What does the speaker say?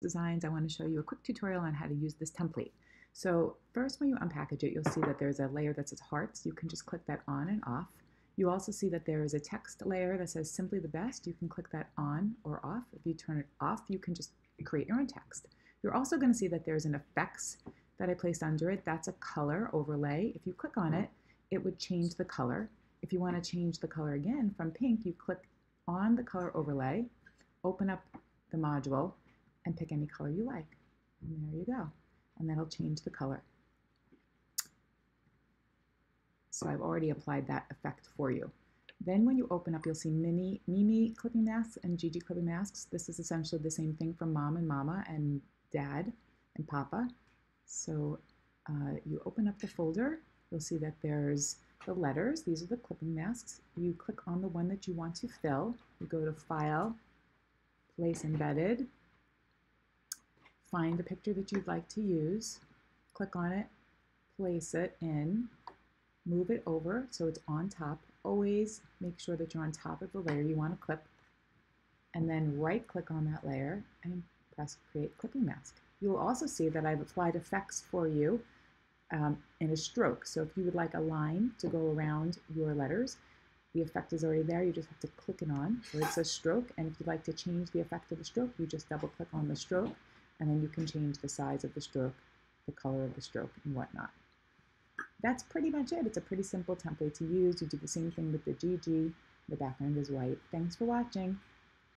Designs, I want to show you a quick tutorial on how to use this template. So first when you unpackage it, you'll see that there's a layer that says hearts. You can just click that on and off. You also see that there is a text layer that says simply the best. You can click that on or off. If you turn it off, you can just create your own text. You're also going to see that there's an effects that I placed under it. That's a color overlay. If you click on it, it would change the color. If you want to change the color again from pink, you click on the color overlay, open up the module, and pick any color you like. And there you go. And that'll change the color. So I've already applied that effect for you. Then when you open up, you'll see Mini, Mimi clipping masks and Gigi clipping masks. This is essentially the same thing from mom and mama and dad and papa. So uh, you open up the folder, you'll see that there's the letters. These are the clipping masks. You click on the one that you want to fill. You go to File, Place Embedded, find the picture that you'd like to use, click on it, place it in, move it over so it's on top. Always make sure that you're on top of the layer you want to clip, and then right click on that layer and press Create Clipping Mask. You will also see that I've applied effects for you um, in a stroke. So if you would like a line to go around your letters, the effect is already there. You just have to click it on where it says stroke. And if you'd like to change the effect of the stroke, you just double click on the stroke and then you can change the size of the stroke, the color of the stroke, and whatnot. That's pretty much it. It's a pretty simple template to use. You do the same thing with the Gigi. The background is white. Thanks for watching.